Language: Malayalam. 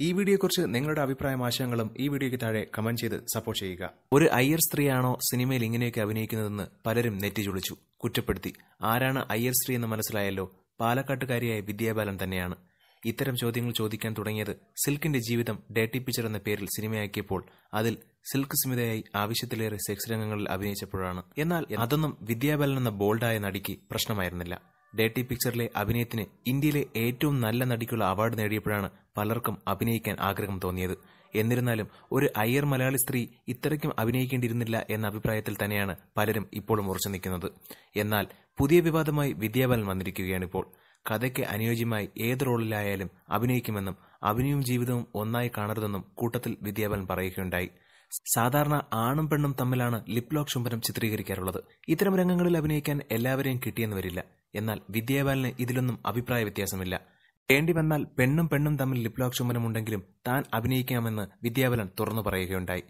ഈ വീഡിയോയെക്കുറിച്ച് നിങ്ങളുടെ അഭിപ്രായം ആശയങ്ങളും ഈ വീഡിയോയ്ക്ക് താഴെ കമന്റ് ചെയ്ത് സപ്പോർട്ട് ചെയ്യുക. ഒരു അയ്യർ സ്ത്രീയാണോ സിനിമയിൽ ഇങ്ങനെയൊക്കെ അഭിനയിക്കുന്നതെന്ന് പലരും നെറ്റിചുളിച്ചു കുറ്റപ്പെടുത്തി. ആരാണ് അയ്യർ സ്ത്രീ എന്ന് മനസ്സിലായല്ലോ? പാലക്കാട്ടുകാരിയായ വിദ്യാബാലൻ തന്നെയാണ്. ഇത്തരം ചോദ്യങ്ങൾ ചോദിക്കാൻ തുടങ്ങിയത് സിൽക്കിന്റെ ജീവിതം ഡേട്ടി പിക്ചർ എന്ന പേരിൽ സിനിമയാക്കിയപ്പോൾ അതിൽ സിൽക്ക് സ്മിതയായി ആവശ്യത്തിലേറെ സെക്സ് രംഗങ്ങളിൽ അഭിനയിച്ചപ്പോഴാണ്. എന്നാൽ അതൊന്നും വിദ്യാബാലൻ എന്ന ബോൾഡായ നടിക്ക് പ്രശ്നമായിരുന്നില്ല. ഡേട്ടി പിക്ചറിലെ അഭിനയത്തിന് ഇന്ത്യയിലെ ഏറ്റവും നല്ല നടിക്കുള്ള അവാർഡ് നേടിയപ്പോഴാണ് പലർക്കും അഭിനയിക്കാൻ ആഗ്രഹം തോന്നിയത്. എന്നിരുന്നാലും ഒരു അയ്യർ മലയാളി സ്ത്രീ ഇത്രയ്ക്കും അഭിനയിക്കേണ്ടിയിരുന്നില്ല എന്ന അഭിപ്രായത്തിൽ തന്നെയാണ് പലരും ഇപ്പോഴും ഉറച്ചു നിൽക്കുന്നത്. എന്നാൽ പുതിയ വിവാദമായി വിദ്യാബാലൻ വന്നിരിക്കുകയാണിപ്പോൾ. കഥയ്ക്ക് അനുയോജ്യമായി ഏത് റോളിലായാലും അഭിനയിക്കുമെന്നും അഭിനയവും ജീവിതവും ഒന്നായി കാണരുതെന്നും കൂട്ടത്തിൽ വിദ്യാബാലൻ പറയുകയുണ്ടായി. സാധാരണ ആണും പെണ്ണും തമ്മിലാണ് ലിപ് ലോക്ക് ചുംബനം ചിത്രീകരിക്കാറുള്ളത്. ഇത്തരം രംഗങ്ങളിൽ അഭിനയിക്കാൻ എല്ലാവരെയും കിട്ടിയെന്ന് വരില്ല. എന്നാൽ വിദ്യാബാലന് ഇതിലൊന്നും അഭിപ്രായ വ്യത്യാസമില്ല. വേണ്ടി വന്നാൽ പെണ്ണും പെണ്ണും തമ്മിൽ ലിപ്ലോക് ചുമനമുണ്ടെങ്കിലും താൻ അഭിനയിക്കാമെന്ന് വിദ്യാബലൻ തുറന്നു പറയുകയുണ്ടായി.